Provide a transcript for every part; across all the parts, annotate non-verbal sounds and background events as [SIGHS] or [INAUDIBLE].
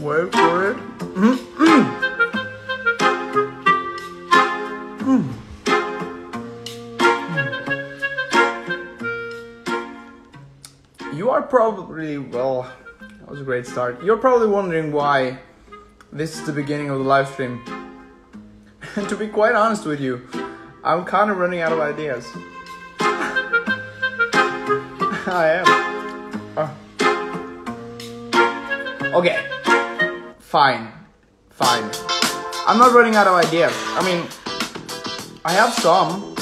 Wait for it. Mm -hmm. You are probably, well, that was a great start. You're probably wondering why this is the beginning of the live stream. And [LAUGHS] to be quite honest with you, I'm kind of running out of ideas. [LAUGHS] I am. Uh. Okay, Fine. Fine. I'm not running out of ideas. I mean, I have some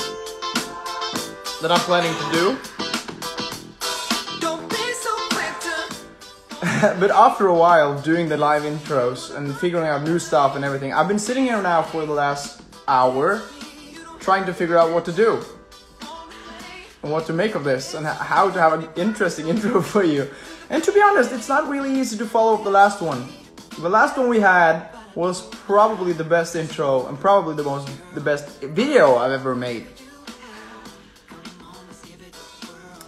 that I'm planning to do. Don't be so quick to [LAUGHS] but after a while doing the live intros and figuring out new stuff and everything, I've been sitting here now for the last hour trying to figure out what to do and what to make of this and how to have an interesting [LAUGHS] intro for you. And to be honest, it's not really easy to follow up the last one. The last one we had was probably the best intro and probably the most the best video I've ever made.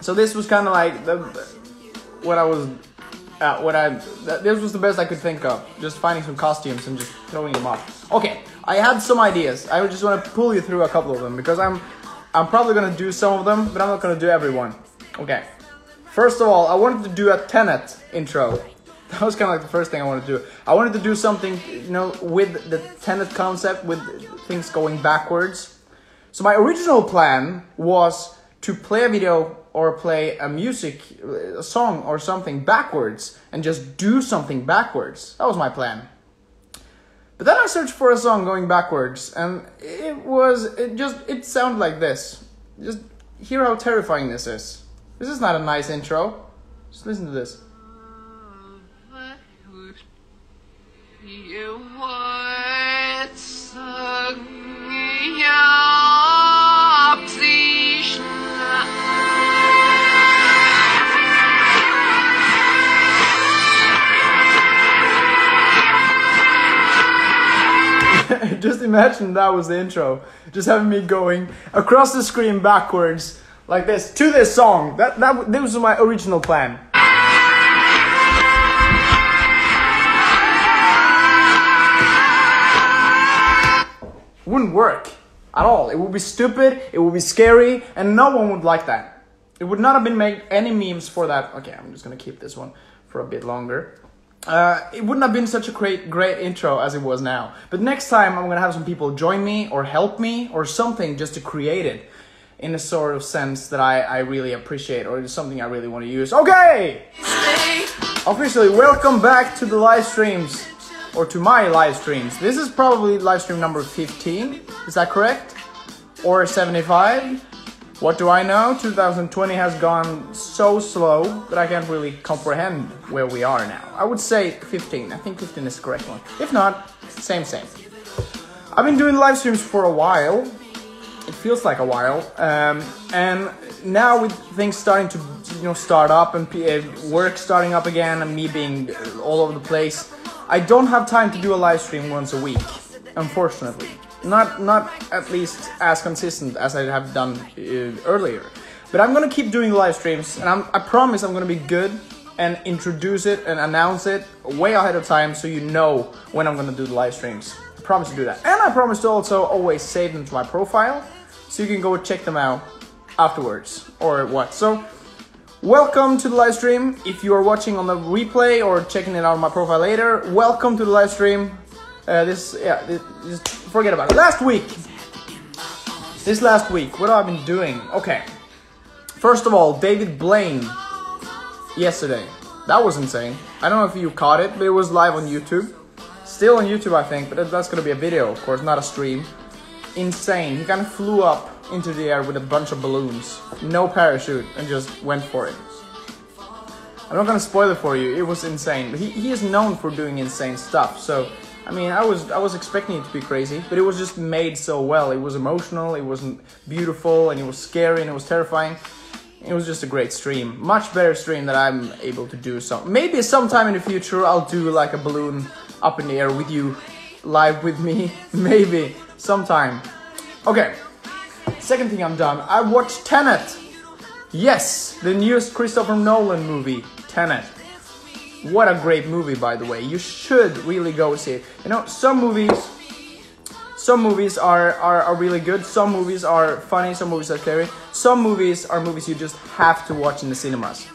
So this was kind of like the what I was uh, what I th- this was the best I could think of. Just finding some costumes and just throwing them up. Okay, I had some ideas. I just want to pull you through a couple of them because I'm I'm probably gonna do some of them, but I'm not gonna do every one. Okay. First of all, I wanted to do a Tenet intro. [LAUGHS] That was kind of like the first thing I wanted to do. I wanted to do something, you know, with the Tenet concept, with things going backwards. So my original plan was to play a video or play a music, a song or something backwards and just do something backwards. That was my plan. But then I searched for a song going backwards and it was, it just, it sounded like this. Just hear how terrifying this is. This is not a nice intro. Just listen to this. You would sing [LAUGHS] just imagine that was the intro. Just having me going across the screen backwards like this to this song. That that that was my original plan. Wouldn't work at all. It would be stupid. It would be scary, and no one would like that. It would not have been made any memes for that. Okay, I'm just gonna keep this one for a bit longer. Uh, it wouldn't have been such a great, great intro as it was now. But next time, I'm gonna have some people join me or help me or something just to create it in a sort of sense that I, I really appreciate or it's something I really want to use. Okay! Officially, welcome back to the live streams or to my live streams. This is probably live stream number 15, is that correct? Or 75? What do I know? 2020 has gone so slow that I can't really comprehend where we are now. I would say 15. I think 15 is the correct one. If not, same, same. I've been doing live streams for a while. It feels like a while. Um, and now with things starting to you know start up and work starting up again and me being all over the place, I don't have time to do a live stream once a week. Unfortunately, not not at least as consistent as I have done uh, earlier. But I'm gonna keep doing live streams, and I'm, I promise I'm gonna be good and introduce it and announce it way ahead of time so you know when I'm gonna do the live streams. I promise to do that. And I promise to also always save them to my profile so you can go check them out afterwards or what. So, welcome to the live stream. If you are watching on the replay or checking it out on my profile later, welcome to the live stream. Uh, this, yeah, this, forget about it. Last week, this last week, what have I been doing? Okay. First of all, David Blaine yesterday. That was insane. I don't know if you caught it, but it was live on YouTube. Still on YouTube, I think, but that's gonna be a video, of course, not a stream. Insane. He kind of flew up into the air with a bunch of balloons, no parachute, and just went for it. I'm not gonna spoil it for you. It was insane. He, he is known for doing insane stuff. So I mean, I was I was expecting it to be crazy, but it was just made so well. It was emotional. It wasn't beautiful, and it was scary, and it was terrifying. It was just a great stream. Much better stream that I'm able to do. So maybe sometime in the future I'll do like a balloon up in the air with you, live with me. [LAUGHS] Maybe sometime. Okay. Second thing I'm done. I watched Tenet. Yes, the newest Christopher Nolan movie, Tenet. What a great movie, by the way. You should really go see it. You know, some movies, some movies are, are, are really good. Some movies are funny. Some movies are scary. Some movies are movies you just have to watch in the cinemas.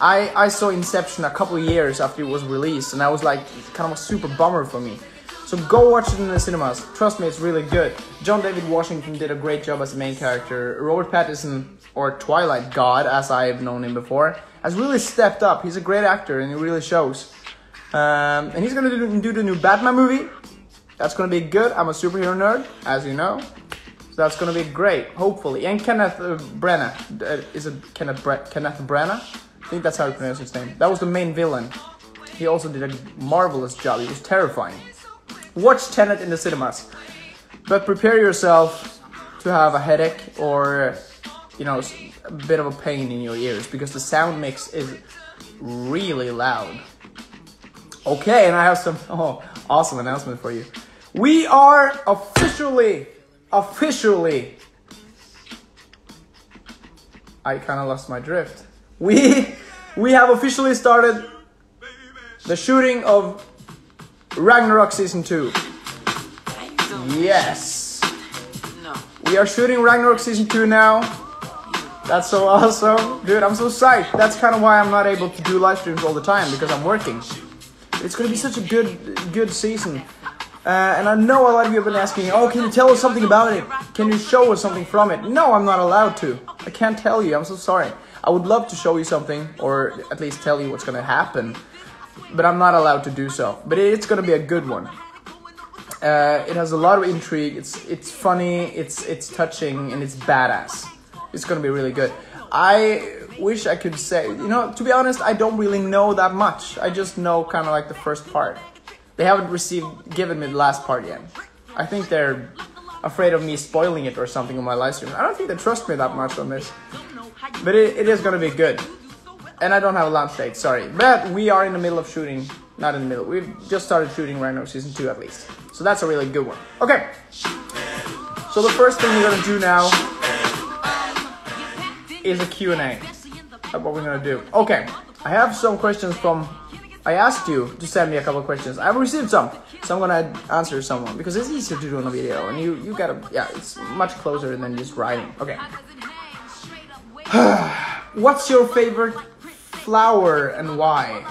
I, I saw Inception a couple years after it was released, and I was like, kind of a super bummer for me. So go watch it in the cinemas. Trust me, it's really good. John David Washington did a great job as the main character. Robert Pattinson, or Twilight God, as I've known him before, has really stepped up. He's a great actor, and it really shows. Um, and he's gonna do, do the new Batman movie. That's gonna be good. I'm a superhero nerd, as you know. So that's gonna be great, hopefully. And Kenneth uh, Branagh, uh, is it Kenneth Bre- Kenneth Branagh? I think that's how you pronounce his name. That was the main villain. He also did a marvelous job. He was terrifying. Watch Tenet in the cinemas, but prepare yourself to have a headache or, you know, a bit of a pain in your ears because the sound mix is really loud. Okay, and I have some [LAUGHS] oh awesome announcement for you. We are officially, officially. I kind of lost my drift. We [LAUGHS] we have officially started the shooting of Ragnarok season two. Yes, No. we are shooting Ragnarok season two now. That's so awesome, dude! I'm so psyched. That's kind of why I'm not able to do live streams all the time because I'm working. It's gonna be such a good, good season. Uh, and I know a lot of you have been asking, oh, can you tell us something about it? Can you show us something from it? No, I'm not allowed to. I can't tell you. I'm so sorry. I would love to show you something, or at least tell you what's gonna happen, but I'm not allowed to do so. But it's gonna be a good one. Uh, it has a lot of intrigue. It's it's funny. It's it's touching and it's badass. It's gonna be really good. I wish I could say, you know, to be honest, I don't really know that much. I just know kind of like the first part. They haven't received given me the last part yet. I think they're afraid of me spoiling it or something on my live stream. I don't think they trust me that much on this. But it, it is gonna be good. And I don't have a launch date, sorry. But we are in the middle of shooting. Not in the middle. We've just started shooting right now, season two at least. So that's a really good one. Okay. So the first thing we're gonna do now is a Q&A. That's what we're gonna do. Okay. I have some questions from I asked you to send me a couple questions. I've received some, so I'm gonna answer someone because it's easier to do on a video, and you you gotta yeah, it's much closer than just writing. Okay. [SIGHS] What's your favorite flower and why?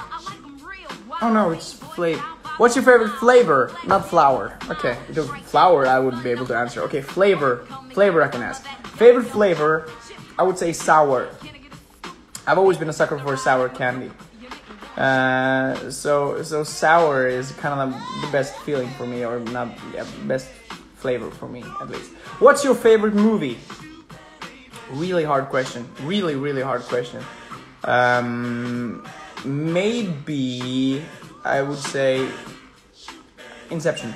Oh no, it's flavor. What's your favorite flavor? Not flour. Okay, the flour I wouldn't be able to answer. Okay, flavor. Flavor I can ask. Favorite flavor, I would say sour. I've always been a sucker for sour candy. Uh, so so sour is kind of the best feeling for me, or not yeah, best flavor for me at least. What's your favorite movie? Really hard question. Really really hard question. Um, maybe I would say Inception.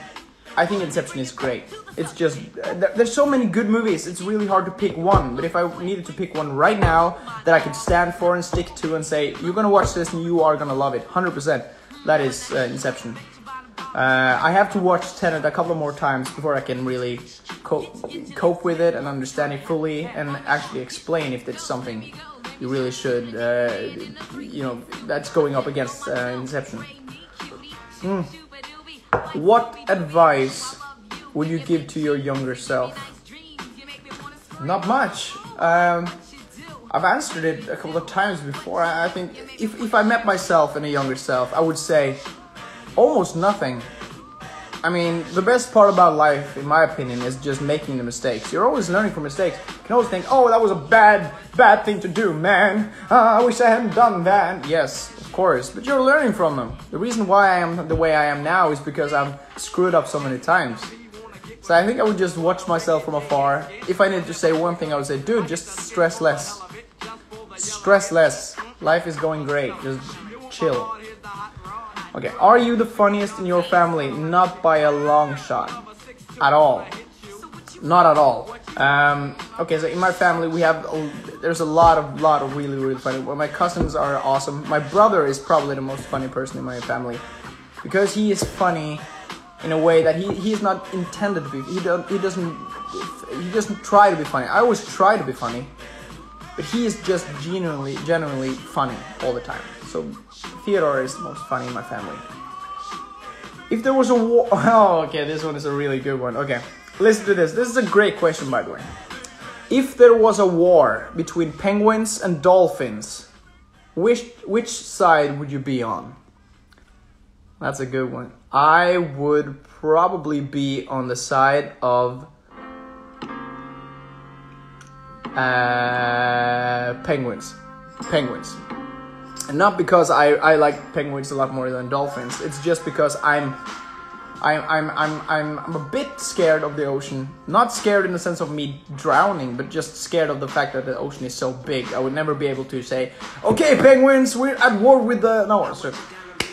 I think Inception is great. It's just uh, there- there's so many good movies. It's really hard to pick one. But if I needed to pick one right now that I could stand for and stick to and say you're gonna watch this and you are gonna love it, 100%, that is uh, Inception. Uh, I have to watch Tenet a couple more times before I can really cope, cope with it and understand it fully and actually explain if it's something you really should, uh, you know, that's going up against uh, Inception. What advice would you give to your younger self? Not much. Um, I've answered it a couple of times before. I I think if, if I met myself and a younger self, I would say almost nothing. I mean, the best part about life, in my opinion, is just making the mistakes. You're always learning from mistakes. You can always think, oh, that was a bad, bad thing to do, man. Ah, I wish I hadn't done that. Yes, of course, but you're learning from them. The reason why I am the way I am now is because I've screwed up so many times. So I think I would just watch myself from afar. If I needed to say one thing, I would say, dude, just stress less. Stress less. Life is going great. Just chill. Okay, are you the funniest in your family? Not by a long shot. At all. Not at all. Um, okay, so in my family we have there's a lot of lot of really really funny. Well, my cousins are awesome. My brother is probably the most funny person in my family because he is funny in a way that he, he is not intended to be. He don't he doesn't he doesn't try to be funny. I always try to be funny, but he is just genuinely genuinely funny all the time. So Theodore is the most funny in my family. If there was a war, [LAUGHS] oh okay, this one is a really good one. Okay, listen to this. This is a great question, by the way. If there was a war between penguins and dolphins, which which side would you be on? That's a good one. I would probably be on the side of uh, penguins. Penguins. And not because I, I like penguins a lot more than dolphins. It's just because I'm I'm, I'm, I'm, I'm, a bit scared of the ocean. Not scared in the sense of me drowning, but just scared of the fact that the ocean is so big. I would never be able to say, okay, penguins, we're at war with the. No, sorry.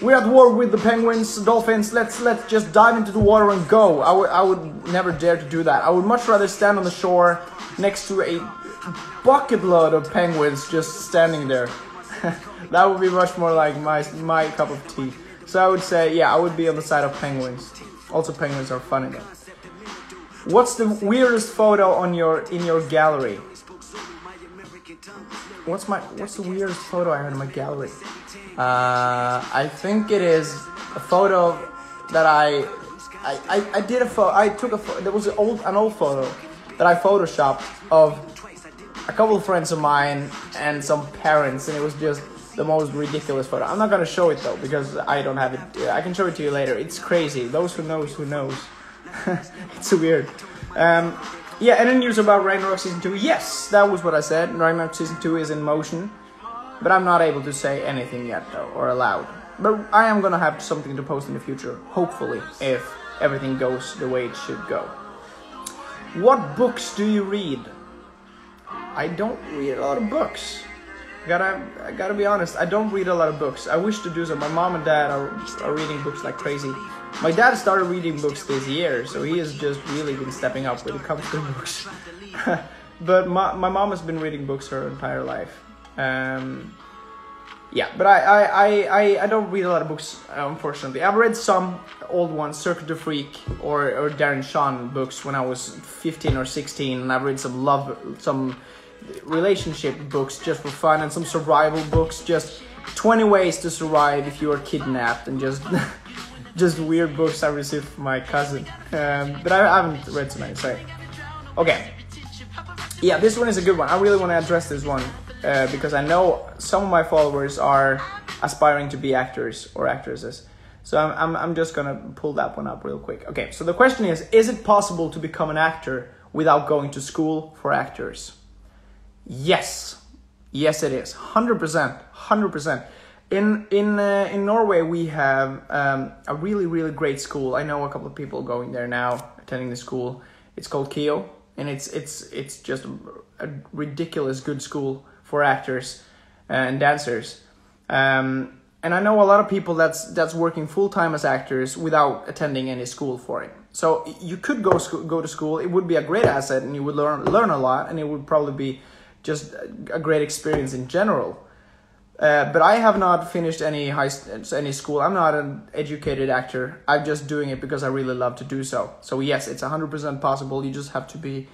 We're at war with the penguins, dolphins. Let's let's just dive into the water and go. I would I would never dare to do that. I would much rather stand on the shore next to a bucket load of penguins just standing there. [LAUGHS] that would be much more like my my cup of tea. So I would say, yeah, I would be on the side of penguins. Also, penguins are funny though. What's the weirdest photo on your in your gallery? What's my What's the weirdest photo I have in my gallery? Uh, I think it is a photo that I I, I, I did a photo. I took a photo. There was an old an old photo that I photoshopped of a couple of friends of mine and some parents, and it was just the most ridiculous photo. I'm not gonna show it though because I don't have it. I can show it to you later. It's crazy. Those who knows who knows. [LAUGHS] it's weird. Um, yeah, then news about Ragnarok season two. Yes, that was what I said. Ragnarok season two is in motion, but I'm not able to say anything yet though, or allowed. But I am gonna have something to post in the future, hopefully, if everything goes the way it should go. What books do you read? I don't read a lot of books. I gotta, I gotta be honest. I don't read a lot of books. I wish to do so. My mom and dad are, are reading books like crazy. My dad started reading books this year, so he has just really been stepping up when it comes to books. [LAUGHS] but my, my mom has been reading books her entire life. Um, yeah, but I, I, I, I, don't read a lot of books, unfortunately. I've read some old ones, Cirque du Freak or, or Darren Shan books when I was 15 or 16, and I've read some love, some relationship books just for fun, and some survival books, just 20 ways to survive if you are kidnapped, and just [LAUGHS] just weird books I received from my cousin. Um, but I, haven't read so many, sorry. Okay. Yeah, this one is a good one. I really want to address this one uh, because I know some of my followers are aspiring to be actors or actresses. So I'm, I'm, I'm just gonna pull that one up real quick. Okay, so the question is Is it possible to become an actor without going to school for actors? Yes. Yes, it is. 100%. 100%. In in uh, in Norway, we have um, a really really great school. I know a couple of people going there now, attending the school. It's called KHiO, and it's it's it's just a ridiculous good school for actors and dancers. Um, and I know a lot of people that's that's working full time as actors without attending any school for it. So you could go go to school. It would be a great asset, and you would learn learn a lot, and it would probably be just a great experience in general. Uh, but I have not finished any high any school. I'm not an educated actor. I'm just doing it because I really love to do so. So yes, it's 100% possible. You just have to be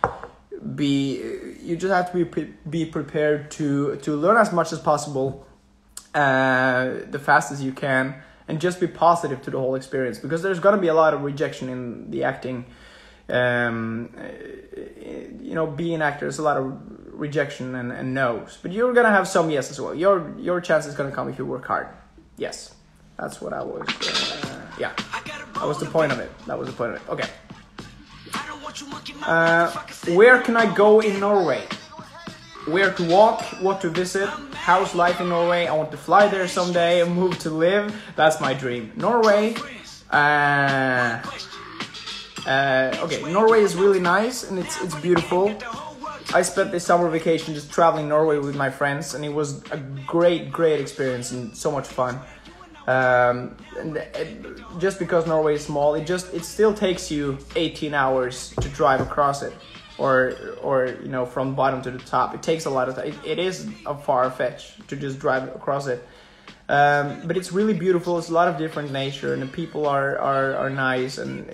be you just have to be be prepared to to learn as much as possible uh, the fastest you can and just be positive to the whole experience because there's going to be a lot of rejection in the acting um, you know being an actor is a lot of rejection and, and no's. But you're gonna have some yes as well. Your your chance is gonna come if you work hard. Yes. That's what i was uh, yeah. That was the point of it. That was the point of it. Okay. Uh, where can i go in norway? Where to walk? What to visit? How's life in norway? I want to fly there someday and move to live. That's my dream. Norway uh, uh, okay, Norway is really nice and it's it's beautiful. I spent this summer vacation just traveling Norway with my friends, and it was a great, great experience and so much fun. Um, and it, just because Norway is small, it just it still takes you 18 hours to drive across it, or or you know from bottom to the top. It takes a lot of time. It, it is a far fetch to just drive across it. Um, but it's really beautiful. It's a lot of different nature, and the people are, are, are nice. And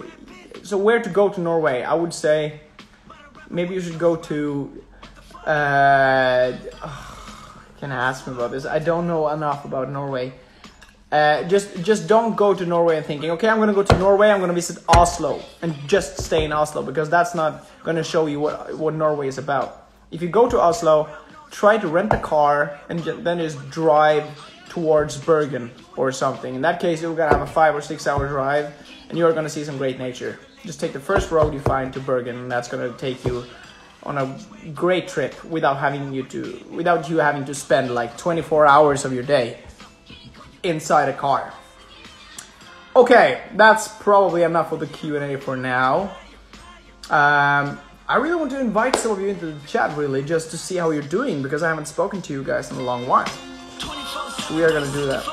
so, where to go to Norway? I would say maybe you should go to. Uh, [SIGHS] can I ask me about this? I don't know enough about Norway. Uh, just just don't go to Norway and thinking, okay, I'm gonna go to Norway. I'm gonna visit Oslo and just stay in Oslo because that's not gonna show you what what Norway is about. If you go to Oslo, try to rent a car and then just drive towards Bergen or something. In that case, you're gonna have a five or six hour drive, and you're gonna see some great nature. Just take the first road you find to Bergen, and that's gonna take you on a great trip without having you to without you having to spend like 24 hours of your day inside a car. Okay, that's probably enough of the Q&A for now. Um, I really want to invite some of you into the chat, really, just to see how you're doing, because I haven't spoken to you guys in a long while. We are gonna do that.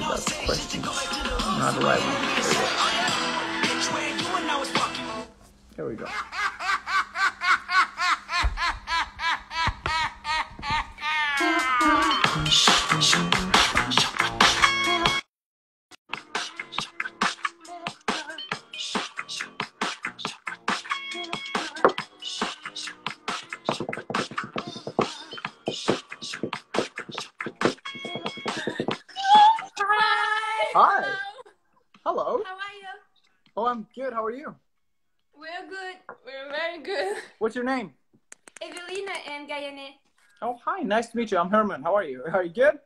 That's the question. Not the right one. There we go. There we go. Hi. Hi. Hello. How are you? Oh, I'm good. How are you? We're good. We're very good. What's your name? Evelina and Gayane. Oh, hi. Nice to meet you. I'm Herman. How are you? Are you good?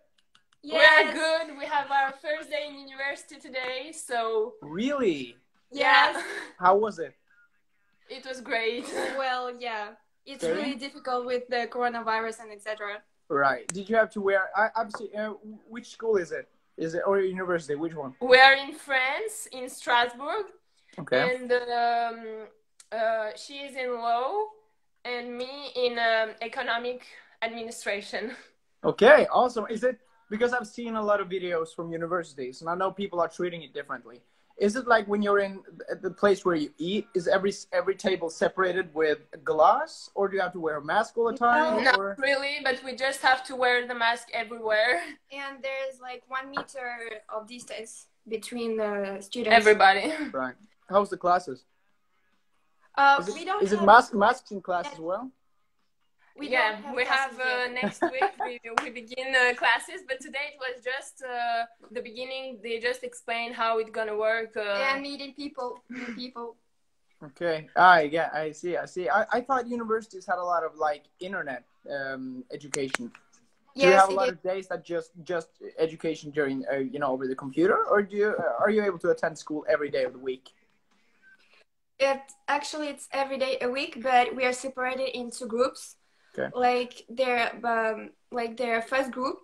We're good. We have our first day in university today, so Really? yeah, Yes. [LAUGHS] How was it? it was great. [LAUGHS] Well, yeah. It's Very? really difficult with the coronavirus and etc. Right. Did you have to wear? I, I'm. see- Uh, which school is it? Is it or university? Which one? We're in France, in Strasbourg, Okay. and um, uh, she is in law, and me in um, economic administration. [LAUGHS] Okay. Awesome. Is it because I've seen a lot of videos from universities, and I know people are treating it differently. Is it like when you're in the place where you eat? Is every every table separated with glass, or do you have to wear a mask all the time? Not or- really, but we just have to wear the mask everywhere. [LAUGHS] And there's like one meter of distance between the students. Everybody. Right. How's the classes? Uh, Is it, we don't is it mask masks in class as well? We yeah, don't have we have uh, next week [LAUGHS] we, we begin uh, classes, but today it was just uh, the beginning. They just explain how it's gonna work. Uh, and meeting people, meeting people. Okay. I yeah, I see. I see. I, I thought universities had a lot of like internet um, education. Do you have a lot is. of days that just just education during uh, you know over the computer, or do you uh, are you able to attend school every day of the week? It actually it's every day a week, but we are separated into groups. Okay. Like their um, like their first group,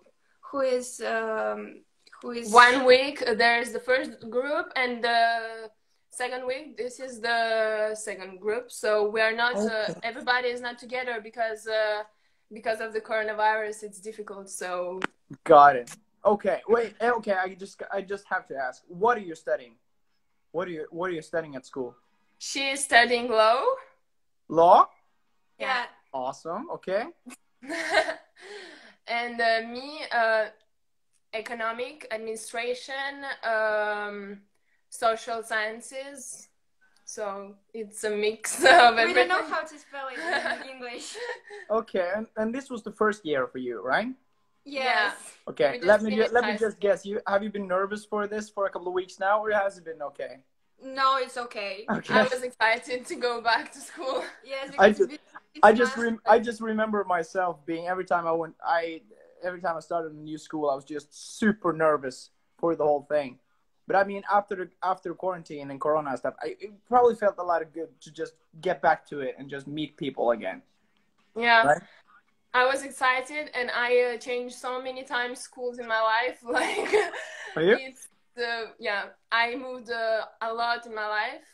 who is um, who is one week uh, there's the first group, and the second week this is the second group. So we are not. Uh, everybody is not together because uh, because of the coronavirus. It's difficult. So Got it. Okay. Wait. eh, Okay. I just I just have to ask. What are you studying? What are you What are you studying at school? She is studying law. Law. yeah. Awesome. Okay. [LAUGHS] and uh, me, uh, economic administration, um, social sciences. So it's a mix [LAUGHS] of We everything. don't know how to spell it in [LAUGHS] English. Okay. And, and this was the first year for you, right? Yes. Okay. We just Let me ju- let me high just guess. You have you been nervous for this for a couple of weeks now, or has it been okay? No, it's okay. Okay. I was excited to go back to school. Yes, I just- it's I just fast, rem- I just remember myself being every time I went I every time I started a new school I was just super nervous for the whole thing. But I mean after after quarantine and corona and stuff, I it probably felt a lot of good to just get back to it and just meet people again. Yeah. Right. I was excited and I uh, changed so many times schools in my life. [LAUGHS] Like, Are you? It's uh, yeah, I moved uh, a lot in my life,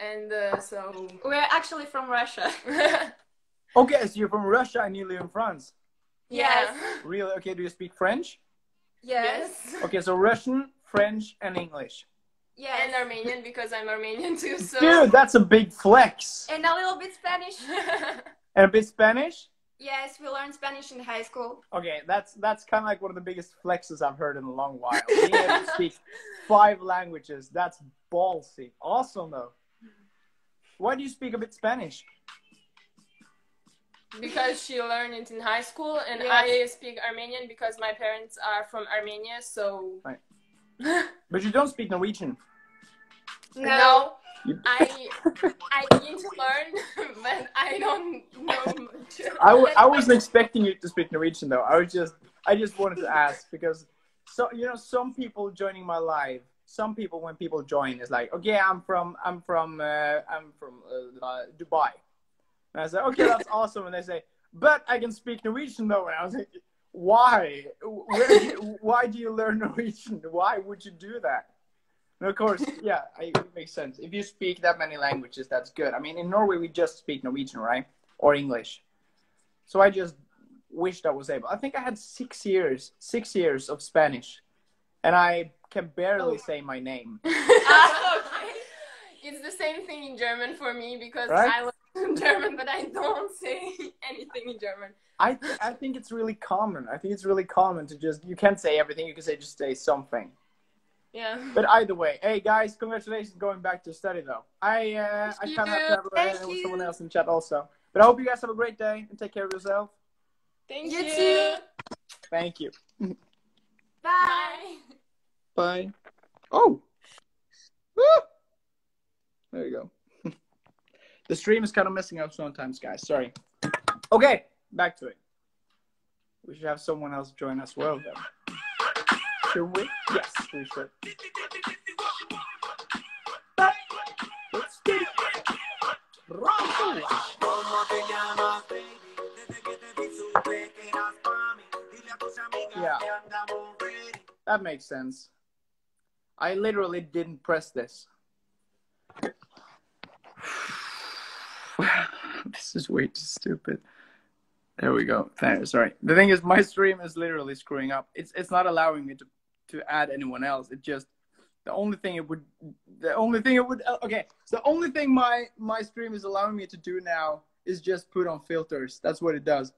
and uh, so We're actually from Russia. [LAUGHS] Okay, so you're from Russia and you live in France. yeah. Really? Okay, do you speak French? Yes. Yes. Okay, so Russian, French, and English. Yeah, And Armenian because I'm Armenian too. So Dude, that's a big flex. And a little bit Spanish. [LAUGHS] And a bit Spanish? Yes, we learned Spanish in high school. Okay, that's that's kind of like one of the biggest flexes I've heard in a long while. Being able to [LAUGHS] speak five languages, that's ballsy. Awesome though. Why do you speak a bit Spanish? because she learned it in high school, and Yes. I speak Armenian because my parents are from Armenia. So [LAUGHS] But you don't speak Norwegian. no, I I need to learn, [LAUGHS] but I don't know much. I, I wasn't expecting you to speak Norwegian though. I was just I just wanted to ask because so you know some people joining my live. Some people when people join is like, okay, I'm from I'm from uh, I'm from uh, Dubai, and I said, okay, that's [LAUGHS] awesome, and they say, but I can speak Norwegian though, and I was like, why? Where, [LAUGHS] why do you learn Norwegian? Why would you do that? And of course, yeah, it makes sense. If you speak that many languages, that's good. I mean, in Norway, we just speak Norwegian, right? Or English. So I just wished I was able. I think I had six years, six years of Spanish, and I can barely say my name. [LAUGHS] okay. It's the same thing in German for me because Right? I learn [LAUGHS] German, but I don't say [LAUGHS] anything in German. I th- I think it's really common. I think it's really common to just you can't say everything. You can say just say something. Yeah. But either way, hey guys, congratulations going back to study though. I uh, I Thank kind of have to have with someone else in chat also. But I hope you guys have a great day and take care of yourself. Thank You you. too. Thank you. Bye. Bye. Bye. Oh. Woo! There you go. [LAUGHS] the stream is kind of messing up sometimes, guys. Sorry. Okay, back to it. We should have someone else join us well, then. Should we? Yes, we should. Yeah. That makes sense. I literally didn't press this. [SIGHS] this is way too stupid. There we go. There, sorry. The thing is, my stream is literally screwing up. It's it's not allowing me to to add anyone else. It just the only thing it would the only thing it would uh, okay. So the only thing my my stream is allowing me to do now is just put on filters. That's what it does.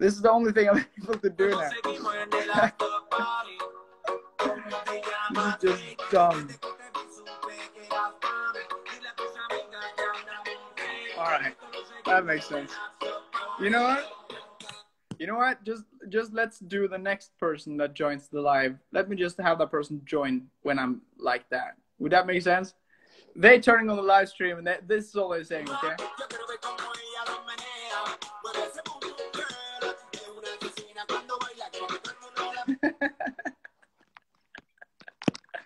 This is the only thing I'm [LAUGHS] able to do now. [LAUGHS] this is just dumb. All right, that makes sense. You know what? You know what? Just just let's do the next person that joins the live. Let me just have that person join when I'm like that. Would that make sense? They turning on the live stream, and they, this is all they're saying. Okay.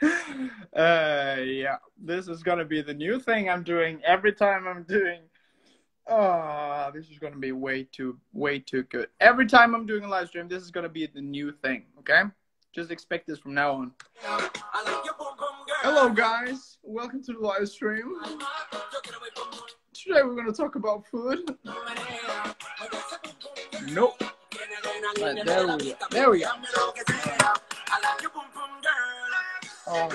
[LAUGHS] uh, yeah, this is gonna be the new thing I'm doing every time I'm doing. Oh, this is gonna be way too, way too good. Every time I'm doing a live stream, this is gonna be the new thing. Okay, just expect this from now on. Hello, guys. Welcome to the live stream. Today we're gonna talk about food. Nope. Right, there we go. There we go. Oh,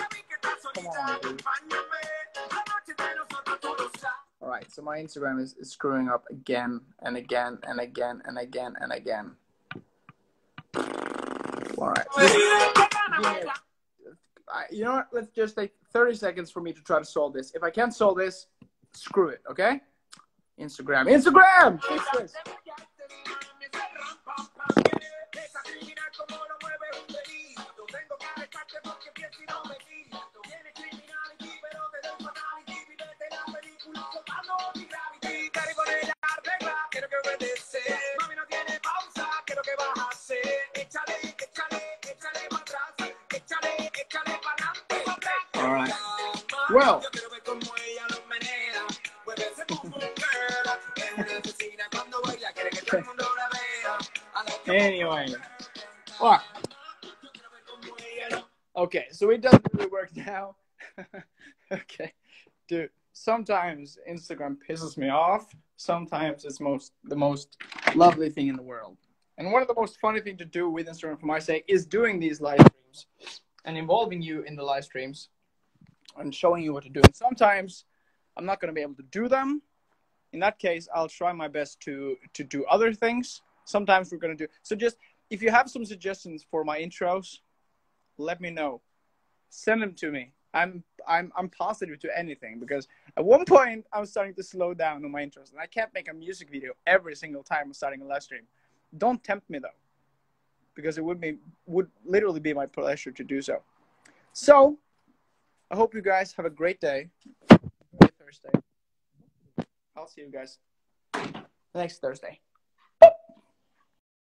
come on. So my Instagram is, is screwing up again and again and again and again and again. All right. Just give me a- I- you know what? Let's just take 30 seconds for me to try to solve this. If I can't solve this, screw it, okay? Instagram. Instagram! Fix this. All right. Well, [LAUGHS] anyway. All right. Okay, so it doesn't really work now. [LAUGHS] okay, dude. Sometimes Instagram pisses me off. Sometimes it's most the most lovely thing in the world. And one of the most funny thing to do with Instagram, for my sake, is doing these live streams and involving you in the live streams and showing you what to do. And sometimes I'm not going to be able to do them. In that case, I'll try my best to to do other things. Sometimes we're going to do so. Just if you have some suggestions for my intros, let me know. Send them to me. I'm I'm I'm positive to anything because at one point I'm starting to slow down on my interest and I can't make a music video every single time I'm starting a live stream. Don't tempt me though, because it would be would literally be my pleasure to do so. So I hope you guys have a great day. Thursday. I'll see you guys next Thursday.